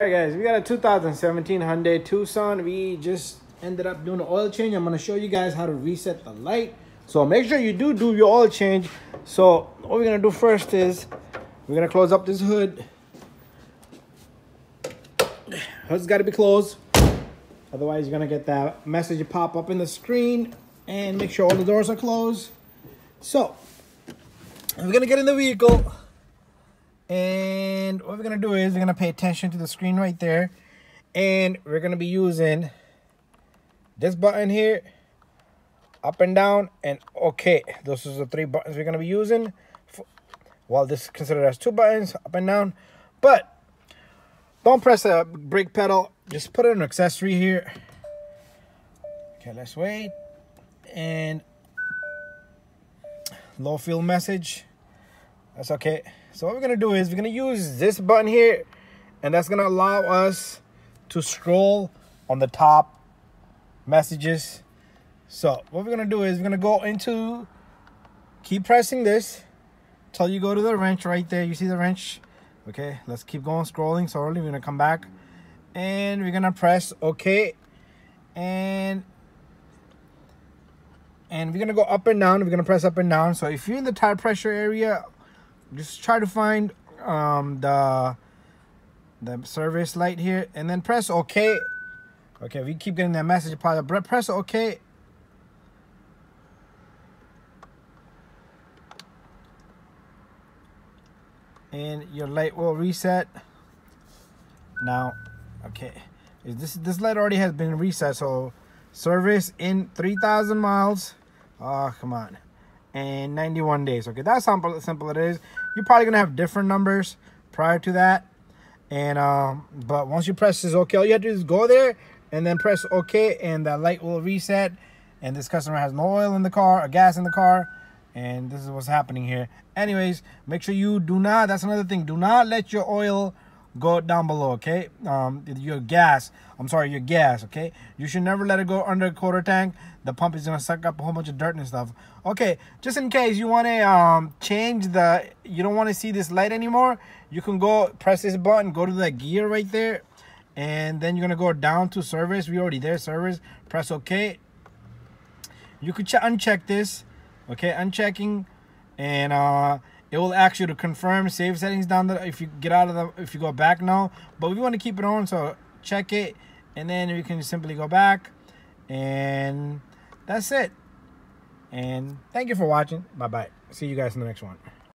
All right, guys, we got a 2017 Hyundai Tucson. We just ended up doing an oil change. I'm going to show you guys how to reset the light. So make sure you do do your oil change. So what we're going to do first is we're going to close up this hood. Hood's got to be closed. Otherwise, you're going to get that message pop up in the screen. And make sure all the doors are closed. So we're going to get in the vehicle. And what we're going to do is we're going to pay attention to the screen right there. And we're going to be using this button here, up and down, and okay. Those are the three buttons we're going to be using. Well, this is considered as two buttons, up and down. But don't press the brake pedal. Just put an accessory here. Okay, let's wait. And low fuel message. That's okay. So what we're gonna do is we're gonna use this button here and that's gonna allow us to scroll on the top messages. So what we're gonna do is we're gonna go into, keep pressing this till you go to the wrench right there. You see the wrench? Okay, let's keep going scrolling slowly. We're gonna come back and we're gonna press okay. And and we're gonna go up and down. We're gonna press up and down. So if you're in the tire pressure area, just try to find um, the the service light here and then press OK. Okay, we keep getting that message pop press OK. And your light will reset. Now, okay, this this light already has been reset, so service in 3,000 miles. Oh, come on and 91 days. Okay, that's how simple it is. You're probably gonna have different numbers prior to that. And um, but once you press this OK, all you have to do is go there and then press OK, and the light will reset. And this customer has no oil in the car or gas in the car. And this is what's happening here. Anyways, make sure you do not, that's another thing, do not let your oil go down below, okay? Um, your gas, I'm sorry, your gas, okay? You should never let it go under a quarter tank. The pump is gonna suck up a whole bunch of dirt and stuff. Okay, just in case you wanna um, change the, you don't wanna see this light anymore, you can go press this button, go to the gear right there, and then you're gonna go down to service. We already there, service, press okay. You could uncheck this, okay, unchecking, and uh, it will ask you to confirm save settings down there if you get out of the if you go back now. But we want to keep it on so check it and then you can simply go back and that's it. And thank you for watching. Bye bye see you guys in the next one